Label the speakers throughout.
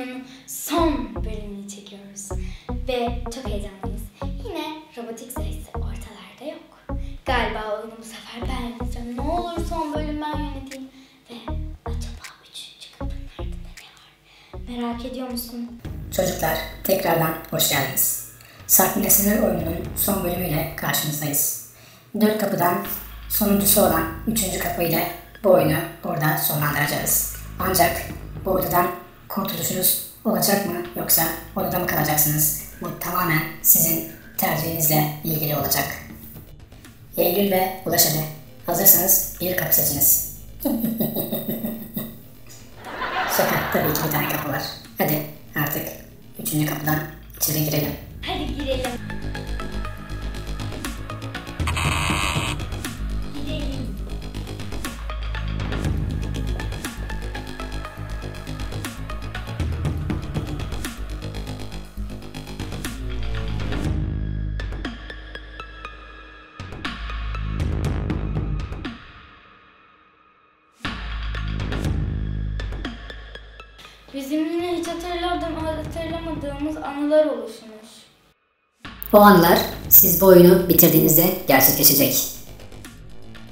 Speaker 1: oyunun son bölümünü çekiyoruz. Ve çok heyecanlıyız. Yine robotik sayısı ortalarda yok. Galiba oyunu bu sefer ben yöneteceğim. Ne olur son bölüm ben yöneteyim. Ve acaba üçüncü kapının ardında ne var? Merak ediyor musun?
Speaker 2: Çocuklar tekrardan hoş geldiniz. Sarp Nesneler oyununun son bölümüyle karşınızdayız. Dört kapıdan sonuncusu olan üçüncü kapı ile bu oyunu burada sonlandıracağız. Ancak bu odadan kurtuluşunuz olacak mı yoksa odada mı kalacaksınız? Bu tamamen sizin tercihinizle ilgili olacak. Eylül ve Ulaş hadi. Hazırsanız bir kapı seçiniz. Şaka tabii ki bir tane kapı var. Hadi artık üçüncü kapıdan içeri girelim.
Speaker 1: Hadi. Girelim. Bizim yine hiç hatırlamadığımız anılar oluşmuş.
Speaker 2: O anlar siz bu oyunu bitirdiğinizde gerçekleşecek.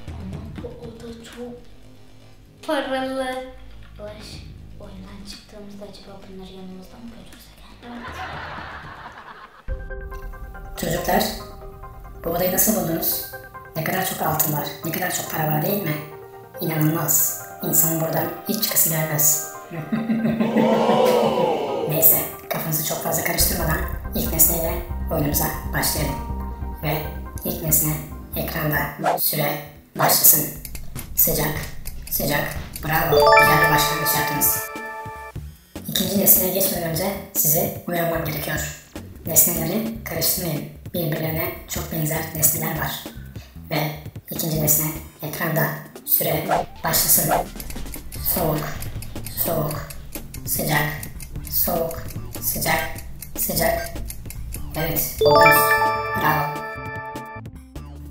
Speaker 1: Ama bu oda çok paralı. Ulaş, oyundan çıktığımızda acaba bunları yanımızda mı götürsek? Evet.
Speaker 2: Çocuklar, bu odayı nasıl buldunuz? Ne kadar çok altın var, ne kadar çok para var değil mi? İnanılmaz. İnsanın buradan hiç çıkası gelmez. Fazla karıştırmadan ilk nesneyle oyunumuza başlayalım. Ve ilk nesne ekranda süre başlasın. Sıcak, sıcak, bravo, güzel bir başlangıç yaptınız. İkinci nesneye geçmeden önce sizi uyarmam gerekiyor. Nesneleri karıştırmayın. Birbirlerine çok benzer nesneler var. Ve ikinci nesne ekranda süre başlasın. Soğuk, soğuk, sıcak, soğuk, sıcak, sıcak. Evet, buldunuz. Bravo.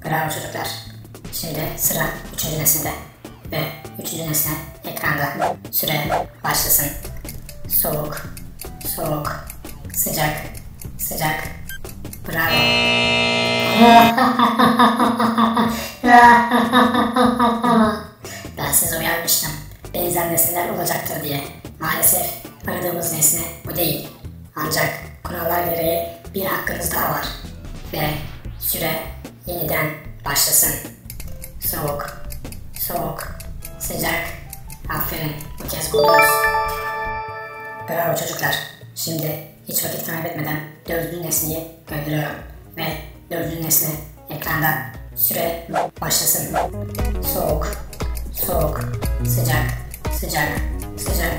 Speaker 2: Bravo çocuklar. Şimdi sıra üçüncü nesnede. Ve üçüncü nesne ekranda. Süre başlasın. Soğuk, soğuk, sıcak, sıcak. Bravo. ben sizi uyarmıştım. Benzer nesneler olacaktır diye. Maalesef aradığımız nesne bu değil. Ancak kurallar gereği bir hakkınız daha var. Ve süre yeniden başlasın. Soğuk, soğuk, sıcak. Aferin, bu kez buldunuz. Bravo çocuklar. Şimdi hiç vakit kaybetmeden dördüncü nesneyi gönderiyorum. Ve dördüncü nesne ekranda süre başlasın. Soğuk, soğuk, sıcak, sıcak, sıcak.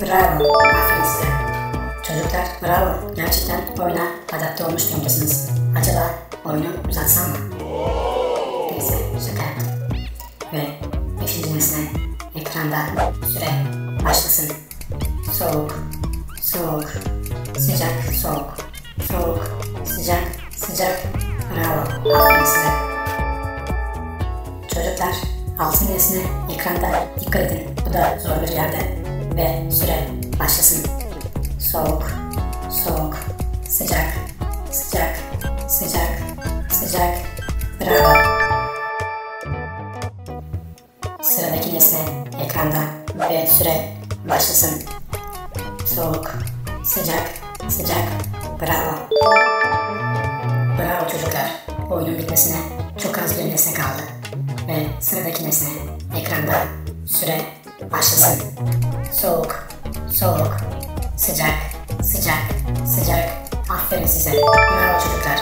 Speaker 2: Bravo. Aferin size. Çocuklar bravo. Gerçekten oyuna adapte olmuş durumdasınız. Acaba oyunu uzatsam mı? Neyse şaka. Ve beşinci nesne ekranda süre başlasın. Soğuk, soğuk, sıcak, soğuk, soğuk, sıcak, sıcak. Bravo. Aferin. Çocuklar altın nesne ekranda dikkat edin. Bu da zor bir yerde. Ve süre başlasın. Soğuk, soğuk, sıcak, sıcak, sıcak, sıcak. Bravo. Sıradaki nesne ekranda ve süre başlasın. Soğuk, sıcak, sıcak. Bravo. Bravo çocuklar. Oyunun bitmesine çok az bir nesne kaldı. Ve sıradaki nesne ekranda süre başlasın. Soğuk, soğuk, sıcak, sıcak, sıcak. Aferin size. Bravo çocuklar.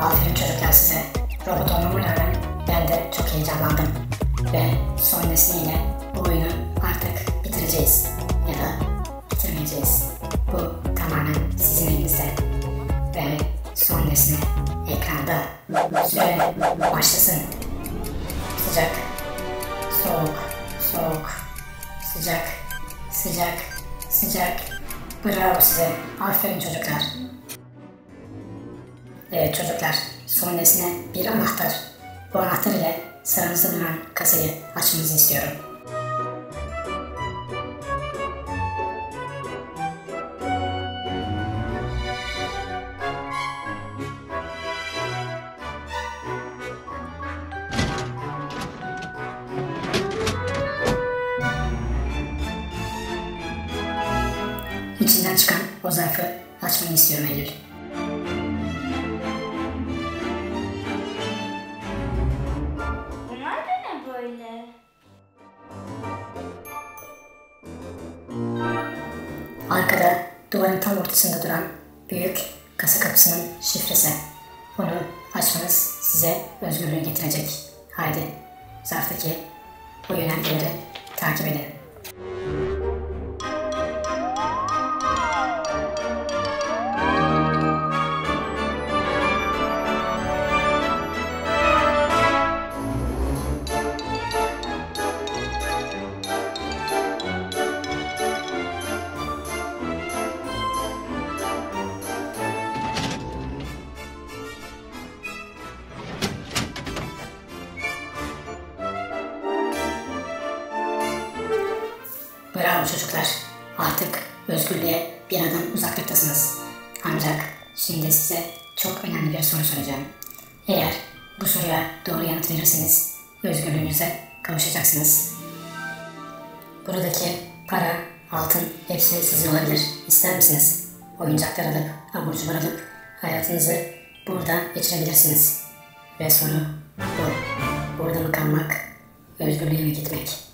Speaker 2: Aferin çocuklar size. Robot olmama rağmen ben de çok heyecanlandım. Ve son nesneyle bu oyunu artık bitireceğiz. Ya da bitirmeyeceğiz. Bravo size. Aferin çocuklar. Evet çocuklar, son nesne bir anahtar. Bu anahtar ile sıranızda bulunan kasayı açmanızı istiyorum. İçinden çıkan o zarfı açmanı istiyorum Eylül.
Speaker 1: Bunlar da ne böyle?
Speaker 2: Arkada duvarın tam ortasında duran büyük kasa kapısının şifresi. Onu açmanız size özgürlüğü getirecek. Haydi zarftaki o yönelgeleri takip edin. Çocuklar. Artık özgürlüğe bir adım uzaklıktasınız. Ancak şimdi size çok önemli bir soru soracağım. Eğer bu soruya doğru yanıt verirseniz özgürlüğünüze kavuşacaksınız. Buradaki para, altın hepsi sizin olabilir. İster misiniz? Oyuncaklar alıp, abur cubur alıp hayatınızı burada geçirebilirsiniz. Ve soru bu. Burada mı kalmak, özgürlüğe mi gitmek?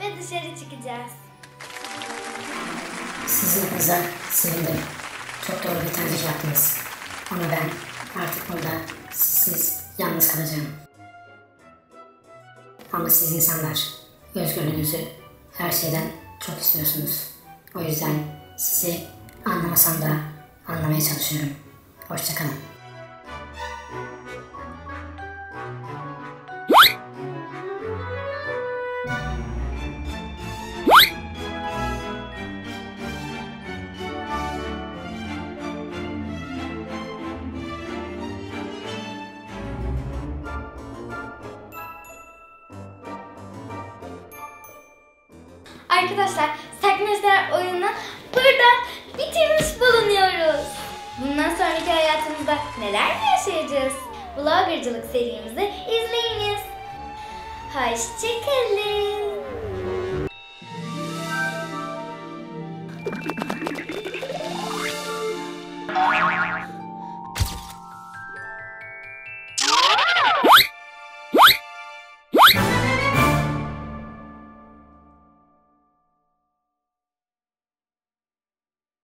Speaker 1: Ve dışarı çıkacağız.
Speaker 2: Sizin adınıza sevindim. Çok doğru bir tercih yaptınız. Ama ben artık burada siz yalnız kalacağım. Ama siz insanlar özgürlüğünüzü her şeyden çok istiyorsunuz. O yüzden sizi anlamasam da anlamaya çalışıyorum. Hoşçakalın.
Speaker 1: Arkadaşlar Saknesler oyunu burada bitirmiş bulunuyoruz. Bundan sonraki hayatımızda neler yaşayacağız? Vloggercılık serimizi izleyiniz. Hoşçakalın.